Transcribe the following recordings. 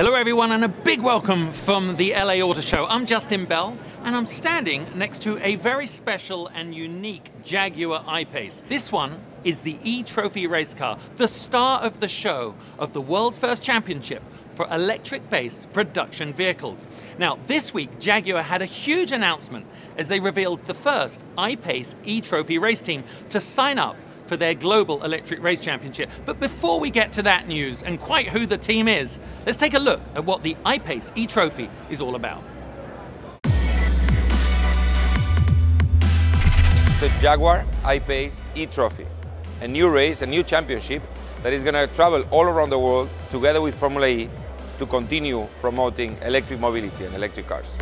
Hello, everyone, and a big welcome from the LA Auto Show. I'm Justin Bell, and I'm standing next to a very special and unique Jaguar I-Pace. This one is the E-Trophy race car, the star of the show of the world's first championship for electric-based production vehicles. Now, this week, Jaguar had a huge announcement as they revealed the first I-Pace E-Trophy race team to sign up for their global electric race championship. But before we get to that news and quite who the team is, let's take a look at what the I-Pace e-Trophy is all about. The Jaguar I-Pace e-Trophy, a new race, a new championship that is going to travel all around the world together with Formula E to continue promoting electric mobility and electric cars.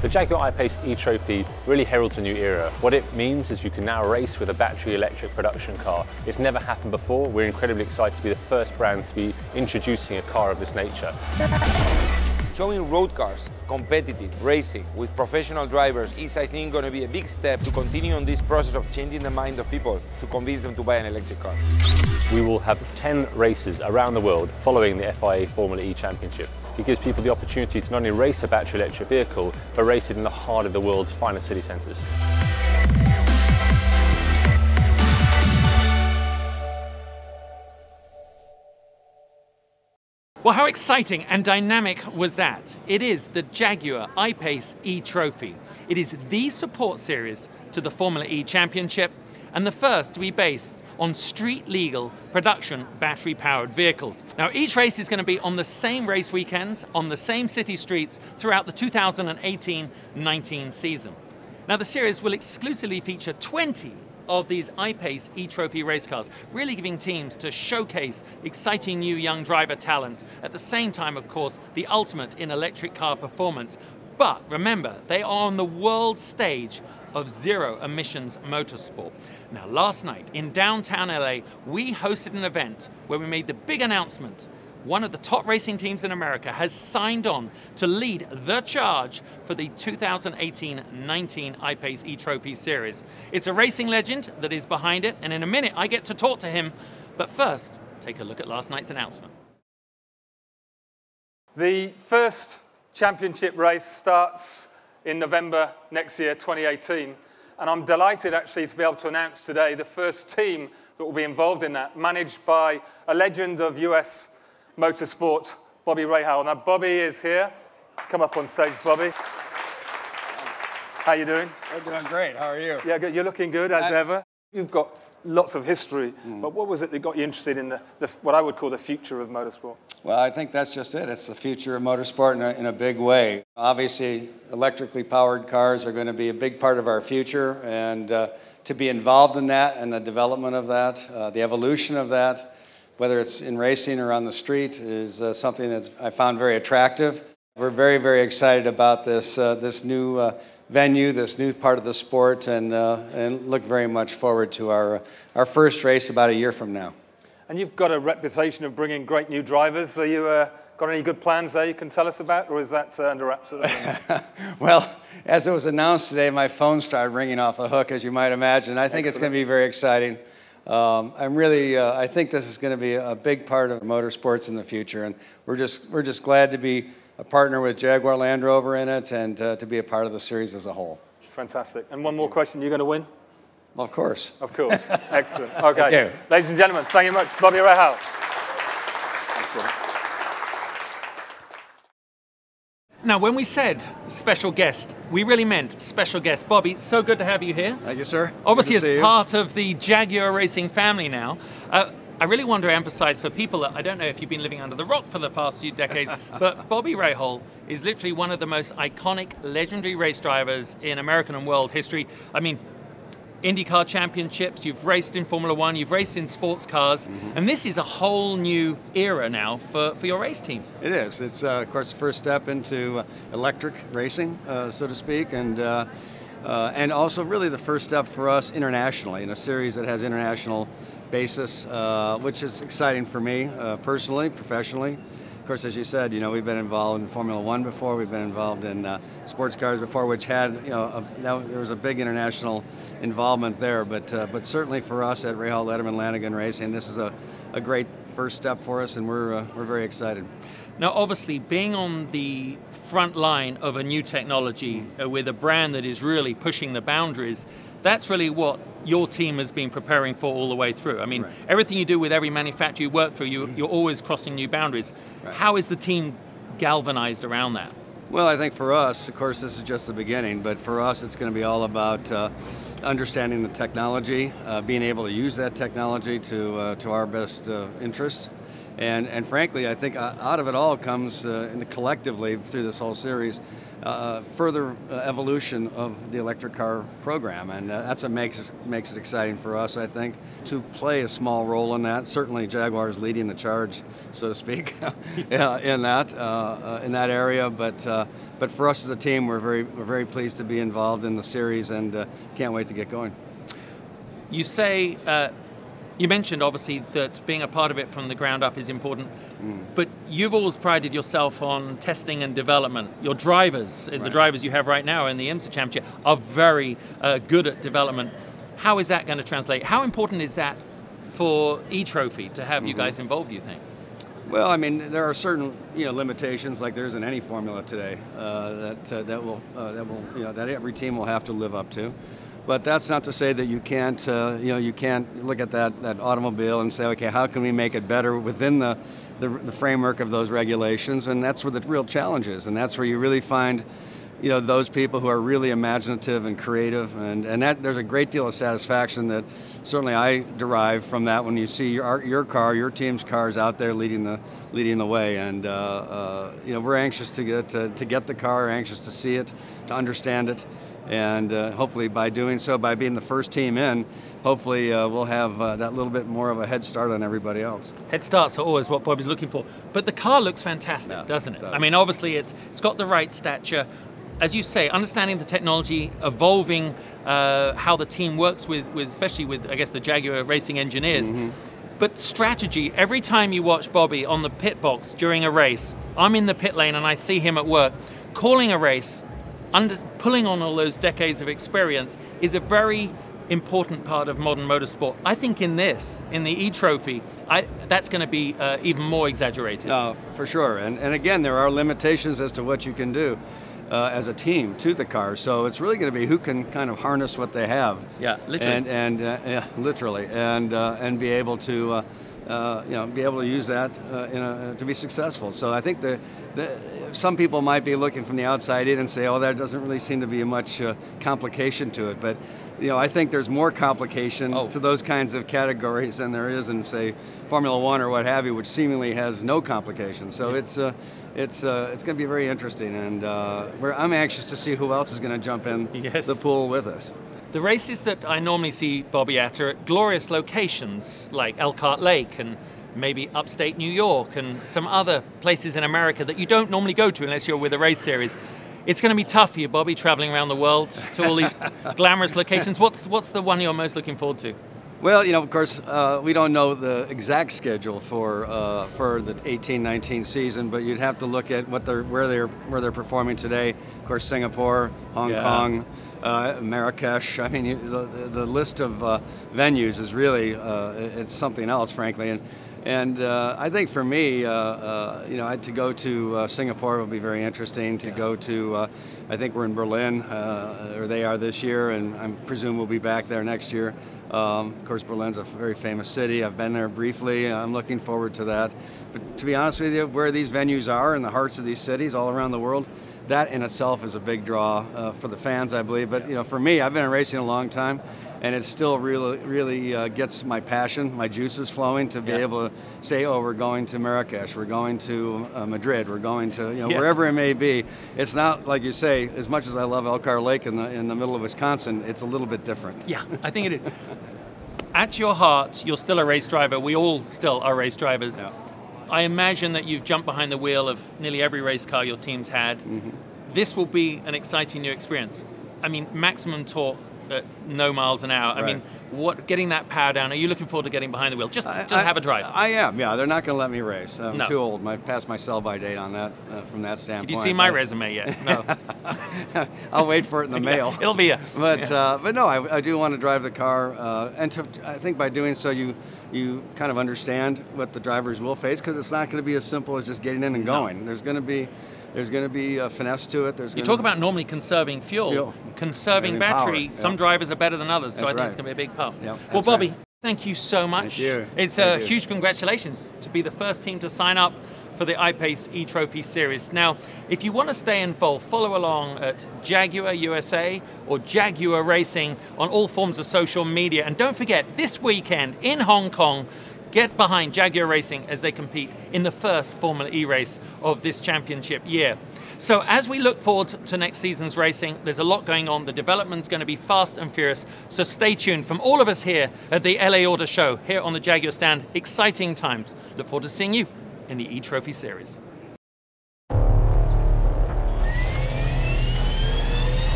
The Jaguar I-Pace e-Trophy really heralds a new era. What it means is you can now race with a battery electric production car. It's never happened before. We're incredibly excited to be the first brand to be introducing a car of this nature. Showing road cars, competitive racing with professional drivers is, I think, going to be a big step to continue on this process of changing the mind of people to convince them to buy an electric car. We will have 10 races around the world following the FIA Formula E Championship. It gives people the opportunity to not only race a battery electric vehicle, but race it in the heart of the world's finest city centres. Well, how exciting and dynamic was that? It is the Jaguar I-Pace E-Trophy. It is the support series to the Formula E Championship and the first to be based on street legal production battery powered vehicles. Now, each race is going to be on the same race weekends, on the same city streets throughout the 2018 19 season. Now, the series will exclusively feature 20 of these I-Pace e-Trophy race cars, really giving teams to showcase exciting new young driver talent. At the same time, of course, the ultimate in electric car performance. But remember, they are on the world stage of zero emissions motorsport. Now, last night in downtown LA, we hosted an event where we made the big announcement one of the top racing teams in America has signed on to lead the charge for the 2018-19 I-Pace E-Trophy Series. It's a racing legend that is behind it, and in a minute I get to talk to him. But first, take a look at last night's announcement. The first championship race starts in November next year, 2018. And I'm delighted actually to be able to announce today the first team that will be involved in that, managed by a legend of US motorsport, Bobby Rahal. Now, Bobby is here. Come up on stage, Bobby. How you doing? I'm doing great. How are you? Yeah, good. You're looking good as I, ever. You've got lots of history, mm. but what was it that got you interested in the, the, what I would call the future of motorsport? Well, I think that's just it. It's the future of motorsport in a, in a big way. Obviously, electrically powered cars are going to be a big part of our future, and uh, to be involved in that and the development of that, uh, the evolution of that, whether it's in racing or on the street, is uh, something that I found very attractive. We're very, very excited about this, uh, this new uh, venue, this new part of the sport, and, uh, and look very much forward to our, our first race about a year from now. And you've got a reputation of bringing great new drivers. Are you uh, got any good plans there you can tell us about, or is that uh, under wraps at the moment? well, as it was announced today, my phone started ringing off the hook, as you might imagine. I think Excellent. it's going to be very exciting. Um, I'm really, uh, I think this is going to be a big part of motorsports in the future, and we're just, we're just glad to be a partner with Jaguar Land Rover in it and uh, to be a part of the series as a whole. Fantastic. And one more question, you're going to win? Well, of course. Of course. Excellent. Okay. Ladies and gentlemen, thank you much. Bobby Rahal. Thanks, Bobby. Now, when we said special guest, we really meant special guest. Bobby, so good to have you here. Thank you, sir. Obviously, as part of the Jaguar Racing family now. Uh, I really want to emphasize for people that I don't know if you've been living under the rock for the past few decades, but Bobby Rahal is literally one of the most iconic, legendary race drivers in American and world history. I mean, IndyCar championships, you've raced in Formula One, you've raced in sports cars, mm-hmm. and this is a whole new era now for, for your race team. It is. It's, uh, of course, the first step into uh, electric racing, uh, so to speak, and, uh, uh, and also really the first step for us internationally in a series that has international basis, uh, which is exciting for me personally, professionally course, as you said, you know, we've been involved in Formula One before. We've been involved in uh, sports cars before, which had, you know, a, there was a big international involvement there. But uh, but certainly for us at Rahal Letterman Lanigan Racing, this is a, a great first step for us, and we're, uh, we're very excited. Now, obviously, being on the front line of a new technology uh, with a brand that is really pushing the boundaries, that's really what your team has been preparing for all the way through. I mean, right. everything you do with every manufacturer you work through, you, are always crossing new boundaries. Right. How is the team galvanized around that? Well, I think for us, of course, this is just the beginning, but for us, it's going to be all about uh, understanding the technology, uh, being able to use that technology to, uh, to our best uh, interests. And, and frankly, I think uh, out of it all comes, uh, collectively through this whole series, uh, further uh, evolution of the electric car program, and uh, that's what makes makes it exciting for us. I think to play a small role in that. Certainly, Jaguar is leading the charge, so to speak, in that uh, in that area. But but for us as a team, we're very we're very pleased to be involved in the series, and can't wait to get going. You say you mentioned obviously that being a part of it from the ground up is important, mm. but you've always prided yourself on testing and development. Your drivers, right. the drivers you have right now in the IMSA Championship, are very uh, good at development. How is that going to translate? How important is that for E Trophy to have mm-hmm. you guys involved? do You think? Well, I mean, there are certain you know limitations, like there isn't any formula today uh, that uh, that will uh, that will you know that every team will have to live up to. But that's not to say that you can't, uh, you know, you can't look at that, that automobile and say, okay, how can we make it better within the, the, the framework of those regulations? And that's where the real challenge is. And that's where you really find, you know, those people who are really imaginative and creative. And, and that, there's a great deal of satisfaction that certainly I derive from that when you see your, your car, your team's cars out there leading the, leading the way. And uh, uh, you know, we're anxious to get to, to, get the car, anxious to see it, to understand it, and uh, hopefully by doing so, by being the first team in, hopefully uh, we'll have uh, that little bit more of a head start on everybody else. Head starts are always what Bobby's looking for, but the car looks fantastic, yeah, doesn't it? it does. I mean, obviously it's it's got the right stature. As you say, understanding the technology, evolving uh, how the team works with, with, especially with, I guess, the Jaguar racing engineers. Mm-hmm. But strategy, every time you watch Bobby on the pit box during a race, I'm in the pit lane and I see him at work, calling a race, under, pulling on all those decades of experience is a very important part of modern motorsport. I think in this, in the E-Trophy, that's going to be uh, even more exaggerated. No, for sure. And, and again, there are limitations as to what you can do. Uh, as a team to the car. So it's really going to be who can kind of harness what they have. Yeah, literally. And, and uh, yeah, literally, and uh, and be able to. Uh, uh, you know, be able to use that uh, a, to be successful. So I think the, the, some people might be looking from the outside in and say, oh, there doesn't really seem to be much uh, complication to it. But you know, I think there's more complication oh. to those kinds of categories than there is in, say, Formula One or what have you, which seemingly has no complications. So yeah. it's uh, it's uh, it's going to be very interesting, and uh, I'm anxious to see who else is going to jump in yes. the pool with us. The races that I normally see Bobby at are at glorious locations like Elkhart Lake and maybe upstate New York and some other places in America that you don't normally go to unless you're with a race series. It's going to be tough for you, Bobby, traveling around the world to all these glamorous locations. What's, what's the one you're most looking forward to? Well, you know, of course, uh, we don't know the exact schedule for uh, for the 18-19 season, but you'd have to look at what they're where they're where they're performing today. Of course, Singapore, Hong yeah. Kong, uh, Marrakesh. I mean, you, the, the list of uh, venues is really uh, it's something else, frankly. And and uh, I think for me, uh, uh, you know, to go to uh, Singapore would be very interesting. To yeah. go to, uh, I think we're in Berlin, uh, or they are this year, and I presume we'll be back there next year. Um, of course, Berlin's a very famous city. I've been there briefly. I'm looking forward to that. But to be honest with you, where these venues are in the hearts of these cities all around the world, that in itself is a big draw for the fans, I believe. But you know, for me, I've been racing a long time and it still really really uh, gets my passion, my juices flowing to be yeah. able to say, oh, we're going to Marrakesh, we're going to uh, Madrid, we're going to you know yeah. wherever it may be. It's not like you say, as much as I love Elkhart Lake in the in the middle of Wisconsin, it's a little bit different. Yeah, I think it is. At your heart, you're still a race driver. We all still are race drivers. Yeah. I imagine that you've jumped behind the wheel of nearly every race car your team's had. Mm-hmm. This will be an exciting new experience. I mean, maximum torque at no miles an hour. Right. I mean, what getting that power down? Are you looking forward to getting behind the wheel? Just, I, just I, have a drive. I am. Yeah, they're not going to let me race. I'm no. too old. I passed my sell-by date on that uh, from that standpoint. Did you see my resume yet? No. I'll wait for it in the mail. it'll be a. But yeah. uh, but no, I, I, do want to drive the car, uh, and to, I think by doing so, you you kind of understand what the drivers will face because it's not going to be as simple as just getting in and going. No. There's going to be there's going to be a finesse to it. There's you talk about normally conserving fuel, fuel. conserving battery. Some drivers are better than others, so That's I think right. it's going to be a big part. Well, Bobby, right. thank you so much. Thank you. It's thank a you. huge congratulations to be the first team to sign up for the I-Pace e-Trophy Series. Now, if you want to stay involved, follow along at Jaguar USA or Jaguar Racing on all forms of social media. And don't forget, this weekend in Hong Kong, get behind Jaguar Racing as they compete in the first Formula E race of this championship year. So as we look forward to next season's racing, there's a lot going on. The development's going to be fast and furious. So stay tuned from all of us here at the LA Auto Show, here on the Jaguar stand. Exciting times. Look forward to seeing you in the E-Trophy Series.